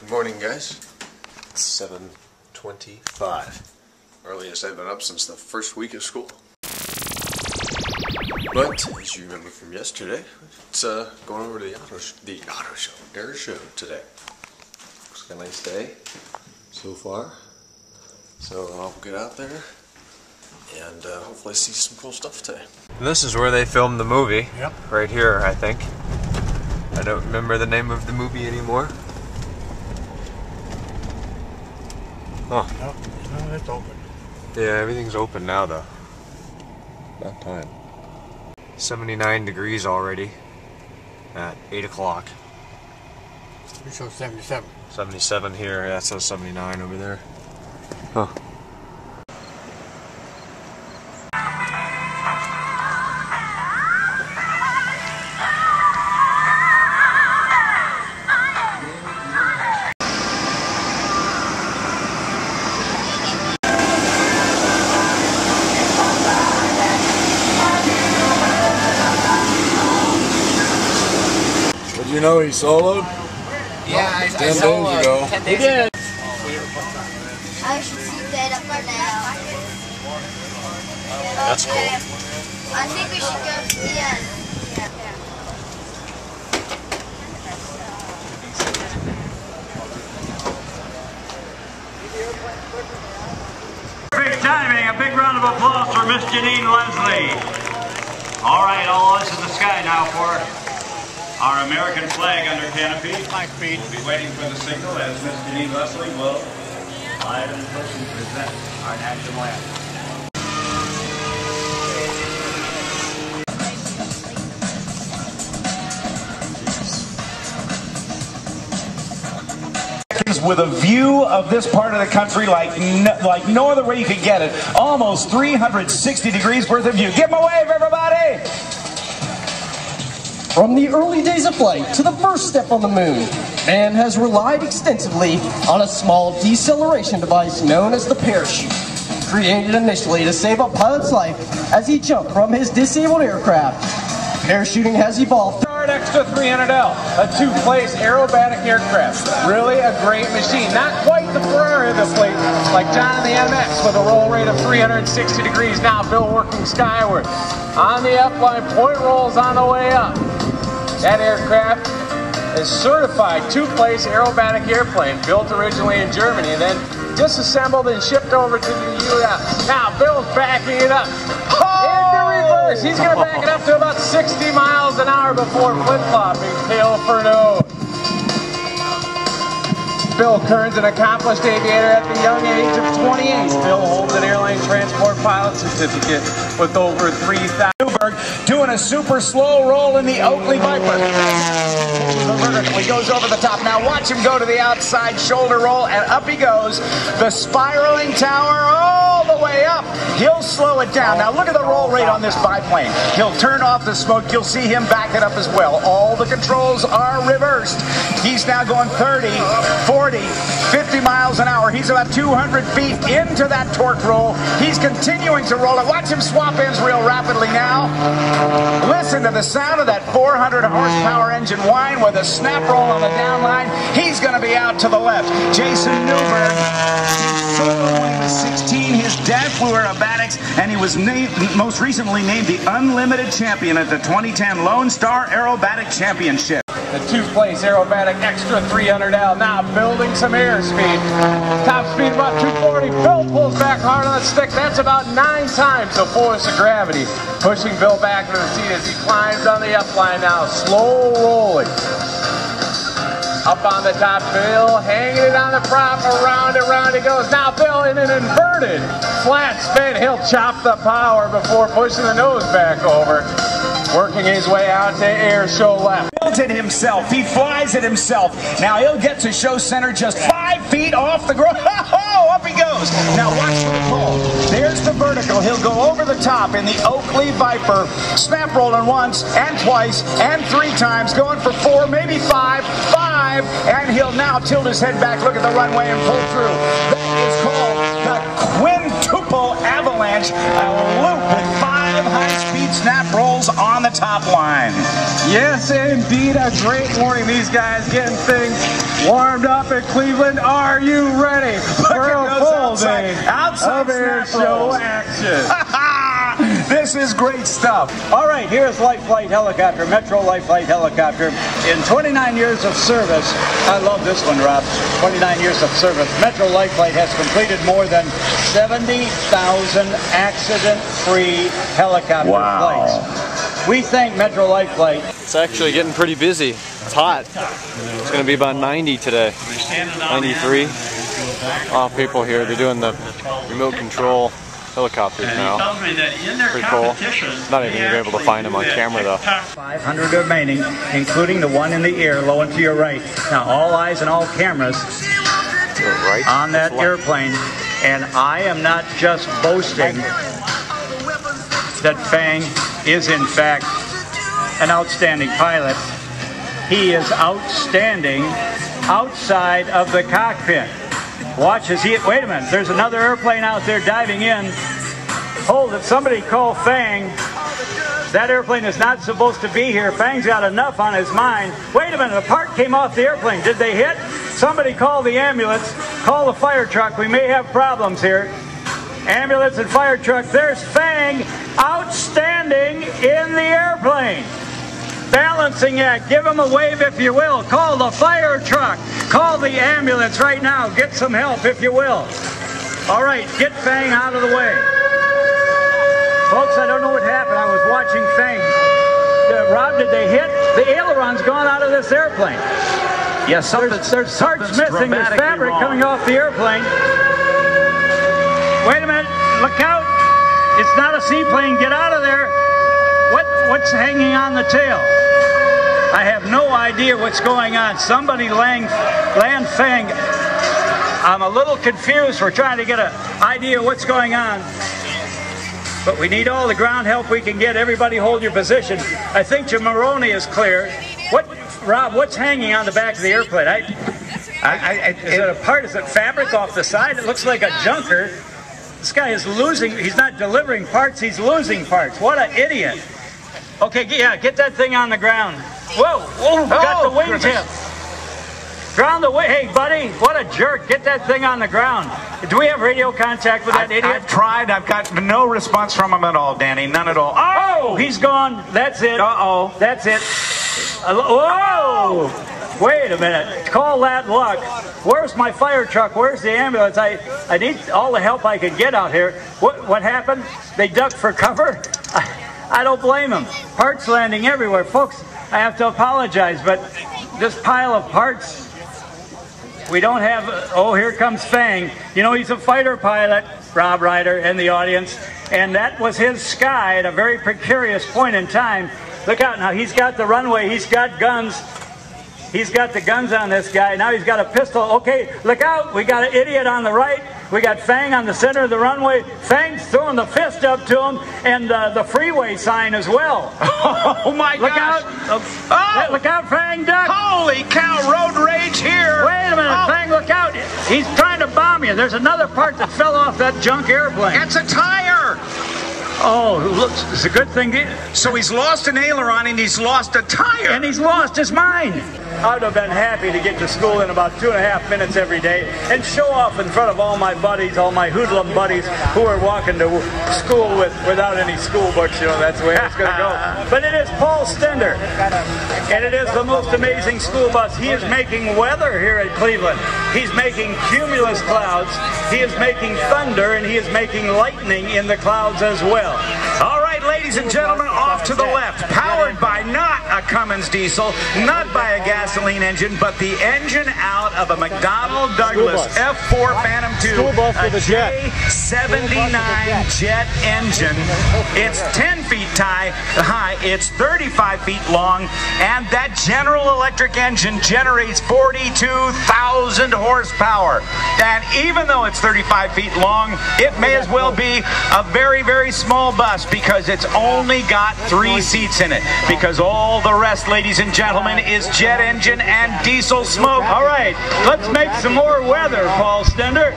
Good morning, guys. It's 7.25. Earliest I've been up since the first week of school. But, as you remember from yesterday, it's uh, going over to the auto, sh the auto show, air show today. Looks like a nice day so far. So I'll get out there and uh, hopefully see some cool stuff today. This is where they filmed the movie. Yep. Right here, I think. I don't remember the name of the movie anymore. Oh, No, no, it's open. yeah, everything's open now though. That time. 79 degrees already at 8 o'clock. We show 77. 77 here, yeah, it says 79 over there. Huh. You soloed? Yeah, I, I Ten saw days uh, ago. 10 days ago. I should see that up for now. That's cool. Okay. I think we should go to the end. Perfect timing. A big round of applause for Miss Janine Leslie. All right, all eyes in the sky now for our American flag under canopy. High speed. We'll be waiting for the signal as Miss Janine Leslie will live in person present our national anthem. with a view of this part of the country like no, like no other way you could get it. Almost 360 degrees worth of view. Give them a wave, everybody! From the early days of flight to the first step on the moon, man has relied extensively on a small deceleration device known as the parachute. Created initially to save a pilot's life as he jumped from his disabled aircraft. Parachuting has evolved Extra 300L, a two-place aerobatic aircraft. Really a great machine. Not quite the Ferrari of the fleet, like John and the MX with a roll rate of 360 degrees. Now Bill working skyward. On the F-line, point rolls on the way up. That aircraft is certified two-place aerobatic airplane, built originally in Germany and then disassembled and shipped over to the U.S. Now Bill's backing it up. Reverse. He's going to back it up to about 60 miles an hour before flip-flopping tail for nose. Bill Kern's an accomplished aviator at the young age of 28. Bill holds an airline transport pilot certificate with over 3,000. Doing a super slow roll in the Oakley Viper. He goes over the top. Now watch him go to the outside shoulder roll, and up he goes. The spiraling tower all the way up. He'll slow it down. Now look at the roll rate on this biplane. He'll turn off the smoke. You'll see him back it up as well. All the controls are reversed. He's now going 30, 40, 50 miles an hour. He's about 200 feet into that torque roll. He's continuing to roll it. Watch him swap ends real rapidly now. Listen to the sound of that 400 horsepower engine whine with a snap roll on the down line. He's going to be out to the left. Jason Newburg. He soloed when 16. His dad flew aerobatics, and he was named, most recently named the Unlimited Champion at the 2010 Lone Star Aerobatic Championship. The two-place aerobatic extra 300L now building some airspeed. Top speed about 240. Bill pulls back hard on the stick. That's about nine times the force of gravity. Pushing Bill back to the seat as he climbs on the up line now. Slow rolling. Up on the top, Bill hanging it on the prop. Around and around he goes. Now Bill in an inverted flat spin. He'll chop the power before pushing the nose back over. Working his way out to air show left. builds it himself. He flies it himself. Now he'll get to show center just five feet off the ground. Oh, up he goes. Now watch for the pull. There's the vertical. He'll go over the top in the Oakley Viper. Snap rolling once and twice and three times. Going for four, maybe five. Five. And he'll now tilt his head back, look at the runway, and pull through. That is called the quintuple avalanche. A loop with five high-speed Pete Snap rolls on the top line. Yes, indeed, a great morning. These guys getting things warmed up in Cleveland. Are you ready for a full outside- day outside of air snap show action? this is great stuff. All right, here's Life Flight Helicopter, Metro Life Flight Helicopter. In 29 years of service, I love this one, Rob. 29 years of service, Metro Life Flight has completed more than 70,000 accident-free helicopter Wow. flights. We thank Metro Life Flight It's actually getting pretty busy. It's hot. It's going to be about 90 today. 93. A lot of people here. They're doing the remote control helicopters now. Pretty cool. Not even gonna be able to find them on camera though. 500 remaining, including the one in the air low and to your right. Now, all eyes and all cameras Right? on that airplane, and I am not just boasting that Fang is in fact an outstanding pilot. He is outstanding outside of the cockpit. Watch as he, wait a minute, there's another airplane out there diving in. Hold it, somebody call Fang. That airplane is not supposed to be here. Fang's got enough on his mind. Wait a minute, a part came off the airplane. Did they hit? Somebody call the ambulance. Call the fire truck. We may have problems here. Ambulance and fire truck. There's Fang, outstanding in the airplane. Balancing act. Give him a wave if you will. Call the fire truck. Call the ambulance right now. Get some help if you will. All right, get Fang out of the way. Folks, I don't know what happened. I was watching Fang. Uh, Rob, did they hit? The aileron's gone out of this airplane. Yes, There's, there's parts missing. There's fabric coming off the airplane. Wait a minute. Look out. It's not a seaplane. Get out of there. What, what's hanging on the tail? I have no idea what's going on. Somebody Lang, land Fang. I'm a little confused. We're trying to get an idea what's going on. But we need all the ground help we can get. Everybody hold your position. I think Jim Maroney is clear. What, Rob, what's hanging on the back of the airplane? I, I, I, is it a part? Is it fabric off the side? It looks like a junker. This guy is losing. He's not delivering parts. He's losing parts. What an idiot. Okay, yeah, get that thing on the ground. Whoa, whoa, got the oh, wingtip. Ground the way. Hey, buddy, what a jerk. Get that thing on the ground. Do we have radio contact with that I've, idiot? I've tried. I've got no response from him at all, Danny. None at all. Oh, oh! he's gone. That's it. Uh-oh. That's it. Whoa! Wait a minute. Call that luck. Where's my fire truck? Where's the ambulance? I, I need all the help I can get out here. What, what happened? They ducked for cover? I, I don't blame them. Parts landing everywhere. Folks, I have to apologize, but this pile of parts we don't have, oh, here comes Fang. You know, he's a fighter pilot, Rob Reider, and the audience. And that was his sky at a very precarious point in time. Look out now, he's got the runway, he's got guns. He's got the guns on this guy. Now he's got a pistol. Okay, look out. We got an idiot on the right. We got Fang on the center of the runway. Fang's throwing the fist up to him and uh, the freeway sign as well. Oh my Look gosh! out. Uh, Look out, Fang, duck. Holy cow! Road rage here. Wait a minute, Oh, Fang, look out. He's trying to bomb you. There's another part that fell off that junk airplane. It's a tire. Oh, looks, it's a good thing. So he's lost an aileron and he's lost a tire. And he's lost his mind. I'd have been happy to get to school in about two and a half minutes every day and show off in front of all my buddies, all my hoodlum buddies who are walking to school with without any school books. You know, that's the way it's going to go. But it is Paul Stender, and it is the most amazing school bus. He is making weather here at Cleveland. He's making cumulus clouds. He is making thunder, and he is making lightning in the clouds as well. Ladies and gentlemen, off to the left, powered by not a Cummins diesel, not by a gasoline engine, but the engine out of a McDonnell Douglas. F4 Phantom 2, School bus with a jet. J79 jet engine. It's 10 feet high, high, it's 35 feet long, and that General Electric engine generates 42,000 horsepower. And even though it's 35 feet long, it may as well be a very, very small bus because it's only got three seats in it. Because all the rest, ladies and gentlemen, is jet engine and diesel smoke. All right, let's make some more weather, Paul Stender.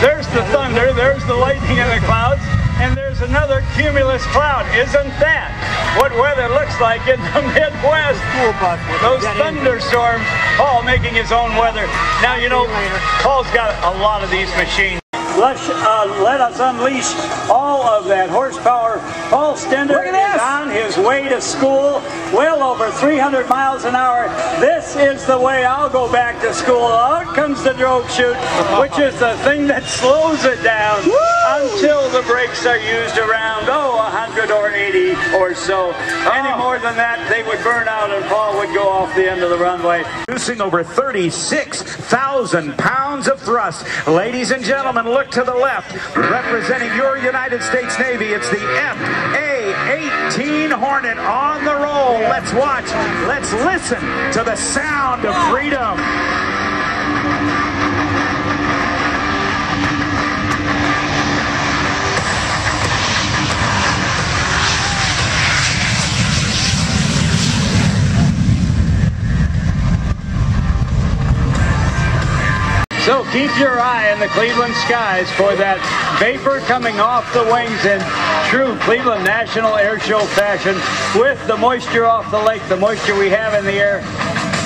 There's the thunder, there's the lightning in the clouds. and there's another cumulus cloud. Isn't that what weather looks like in the Midwest? Those thunderstorms. Paul making his own weather. Now, you know, Paul's got a lot of these machines. Let's, uh, let us unleash all of that horsepower. Paul Stender is on his way to school, well over 300 miles an hour. This is the way I'll go back to school. Out comes the drogue chute, which is the thing that slows it down until the brakes are used around, oh, 100 or 80 or so. Oh. Any more than that, they would burn out and Paul would go off the end of the runway. Producing over 36,000 pounds of thrust. Ladies and gentlemen, look to the left. Representing your United States Navy, it's the F-A-18 Hornet on the roll. Let's watch. Let's listen to the sound of freedom. So keep your eye in the Cleveland skies for that vapor coming off the wings in true Cleveland National Air Show fashion with the moisture off the lake, the moisture we have in the air.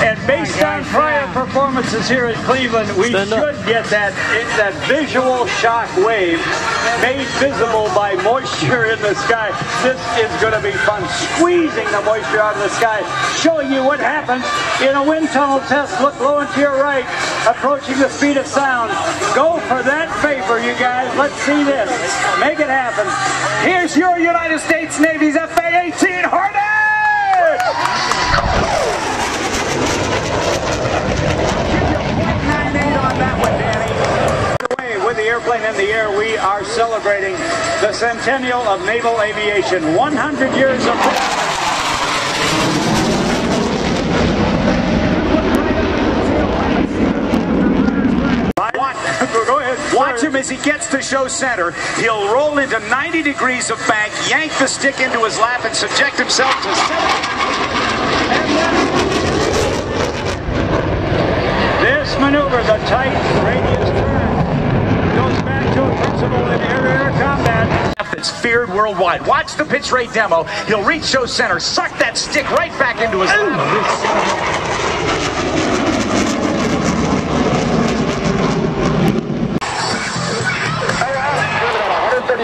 And based on prior performances here at Cleveland, we Stand up. should get that that visual shock wave made visible by moisture in the sky. This is going to be fun, squeezing the moisture out of the sky, showing you what happens in a wind tunnel test. Look low and to your right, approaching the speed of sound. Go for that vapor, you guys. Let's see this. Make it happen. Here's your United States Navy's FA-18 Hornet! Away With the airplane in the air, we are celebrating the centennial of naval aviation. 100 years of. Watch him as he gets to show center. He'll roll into 90 degrees of bank, yank the stick into his lap, and subject himself to center. This maneuver, the tight radius turn, goes back to a principle in air-air combat. That's feared worldwide. Watch the pitch rate demo. He'll reach show center, suck that stick right back into his lap.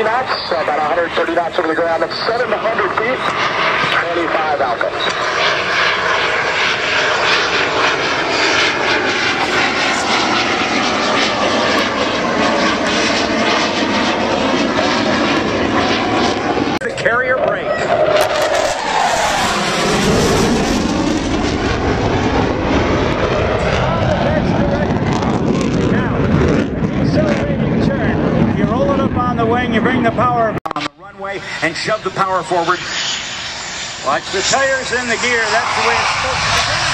knots, about 130 knots over the ground. That's 700 feet, 25 Alpha. Carrier brake. Accelerating turn. You roll it up on the wing, you bring the power on the runway and shove the power forward. Watch the tires in the gear. That's the way it's supposed to be.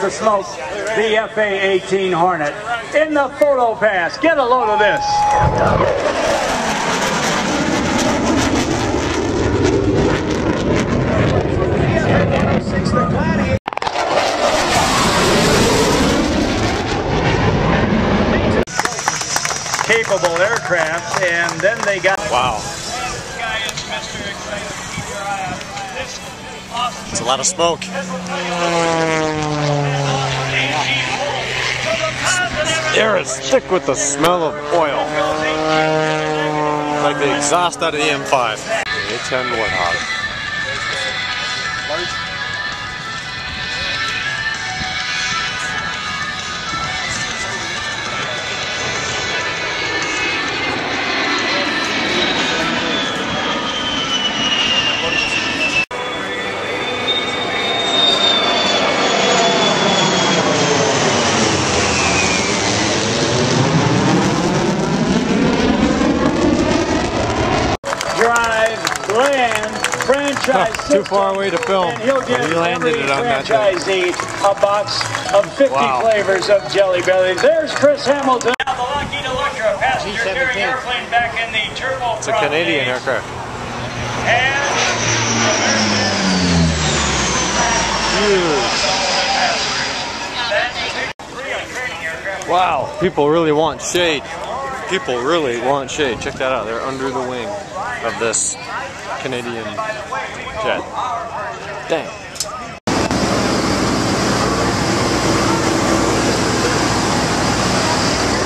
The smoke, the FA-18 Hornet in the photo pass. Get a load of this. Capable aircraft, and then they got. Wow. It's a lot of smoke. Air is thick with the smell of oil. Like the exhaust out of the M5. A10 Warthog. too far away to film. And he'll he landed every it on that that a box of 50 wow. flavors of Jelly Belly. There's Chris Hamilton. Now the Lockheed Electra passenger carrying airplane back in the turbo It's a Canadian days. aircraft. And Wow, people really want shade. People really want shade. Check that out. They're under the wing of this Canadian jet. Dang.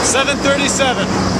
Seven thirty-seven.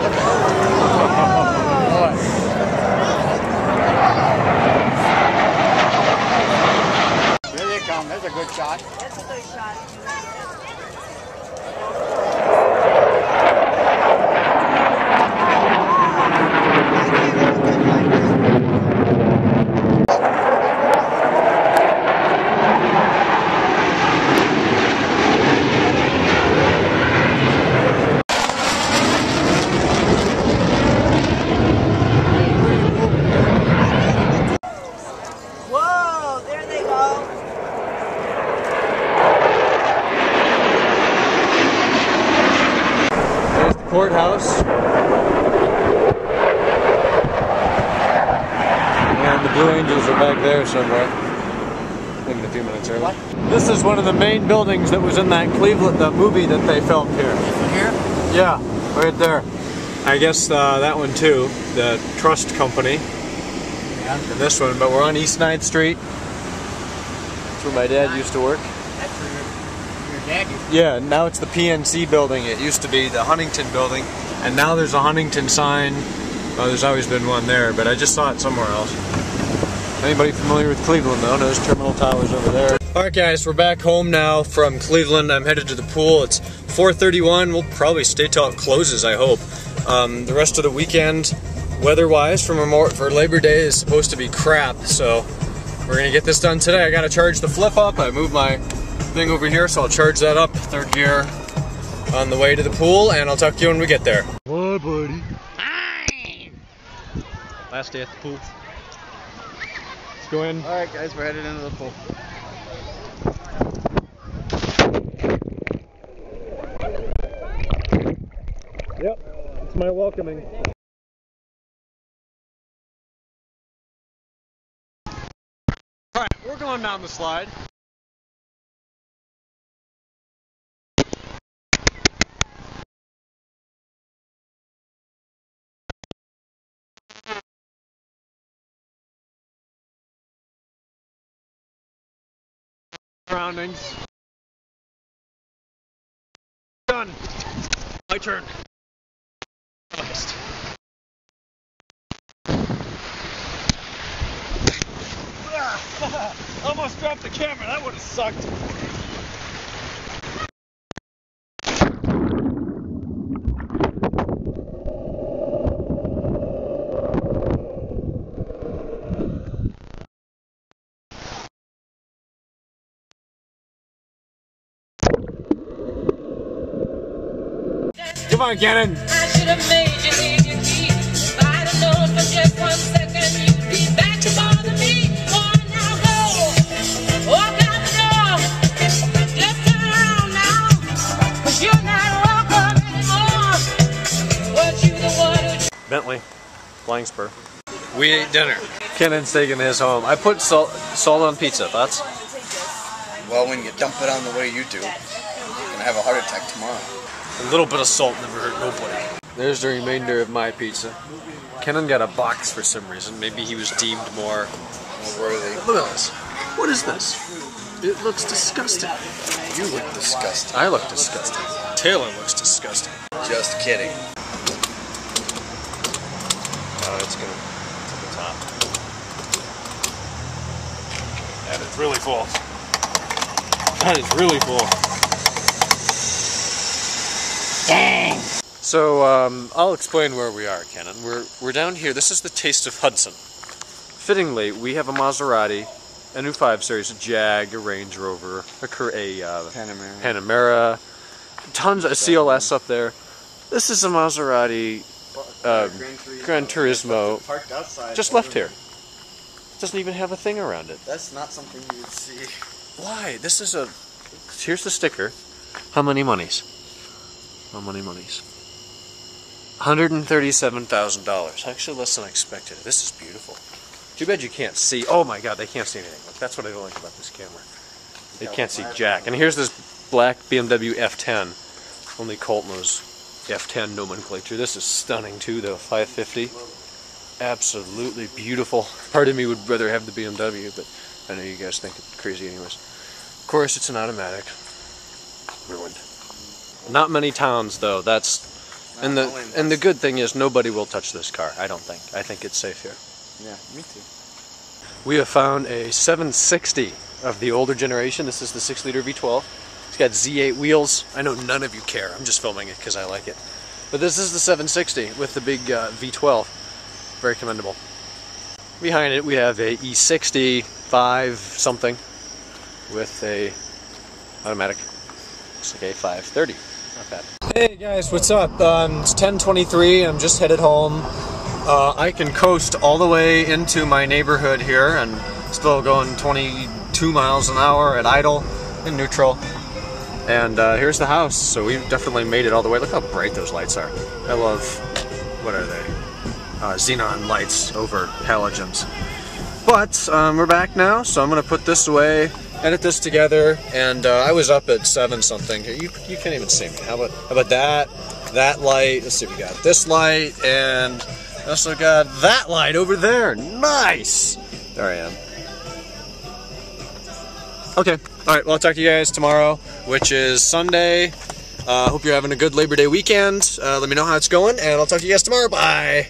Oh, courthouse. And the Blue Angels are back there somewhere. Maybe a few minutes early. This is one of the main buildings that was in that Cleveland, the movie that they filmed here. Here? Yeah, right there. I guess uh, that one too, the Trust Company. Yeah. And this one, but we're on East 9th Street. That's where my dad used to work. That's where your, your dad used Yeah, now it's the PNC building. It used to be the Huntington building, and now there's a Huntington sign. There's always been one there, but I just saw it somewhere else. Anybody familiar with Cleveland though knows Terminal Towers over there. Alright guys, we're back home now from Cleveland. I'm headed to the pool. It's 4.31. We'll probably stay till it closes, I hope. Um, the rest of the weekend, weather-wise, for, for Labor Day is supposed to be crap, so we're gonna get this done today. I gotta charge the flip up. I moved my thing over here, so I'll charge that up, third gear, on the way to the pool, and I'll talk to you when we get there. What, buddy? Last day at the pool. Let's go in. Alright guys, we're headed into the pool. Yep, it's my welcoming. Alright, we're going down the slide. Surroundings. Done. My turn. Next. Almost dropped the camera. That would have sucked. Come on, Cannon. I should have made you leave your key. If I'd have known for just one second you'd be back to bother me. Oh, now go. Walk out the door. Just turn around now. Cause you're not welcome anymore. Was you the one who Bentley, Flying Spur. We ate dinner. Kennan's taking his home. I put salt, salt on pizza. Thoughts? Well, when you dump it on the way you do, you're gonna have a heart attack tomorrow. A little bit of salt never hurt nobody. There's the remainder of my pizza. Kenan got a box for some reason. Maybe he was deemed more worthy. Look at this. What is this? It looks disgusting. You look disgusting. I look disgusting. Taylor looks disgusting. Just kidding. Oh, it's gonna to the top. That is really full. That is really full. Dang! So um, I'll explain where we are, Kenan. We're we're down here. This is the Taste of Hudson. Fittingly, we have a Maserati, a new 5 Series, a Jag, a Range Rover, a, Cur- a uh, Panamera. Panamera, tons of CLS up there. This is a Maserati uh, Gran Turismo, Parked outside. just left here. Doesn't even have a thing around it. That's not something you would see. Why? This is a. Here's the sticker. How many monies? How many monies? $137,000. Actually, less than I expected. This is beautiful. Too bad you can't see. Oh my god, they can't see anything. Look, that's what I don't like about this camera. They can't see jack. And here's this black BMW F10. Only Colt knows F10 nomenclature. This is stunning too, though. 550. Absolutely beautiful. Part of me would rather have the BMW, but I know you guys think it's crazy anyways. Of course, it's an automatic. Ruined. Not many towns though. That's and the and the good thing is nobody will touch this car. I don't think. I think it's safe here. Yeah, me too. We have found a 760 of the older generation. This is the 6 liter V12. It's got Z8 wheels. I know none of you care. I'm just filming it because I like it. But this is the 760 with the big uh, V12. Very commendable. Behind it we have a E60 5 something with a automatic. Looks like a 530. Not bad. Hey guys, what's up? Um, it's 10:23. I'm just headed home. Uh, I can coast all the way into my neighborhood here and still going 22 miles an hour at idle in neutral. And uh, here's the house. So we've definitely made it all the way. Look how bright those lights are. I love, what are they? Uh, xenon lights over halogens. But um, we're back now, so I'm gonna put this away, edit this together, and uh, I was up at seven something. You you can't even see me. How about how about that? That light. Let's see, we got this light, and we also got that light over there. Nice. There I am. Okay. All right. Well, I'll talk to you guys tomorrow, which is Sunday. Uh, hope you're having a good Labor Day weekend. Uh, let me know how it's going, and I'll talk to you guys tomorrow. Bye.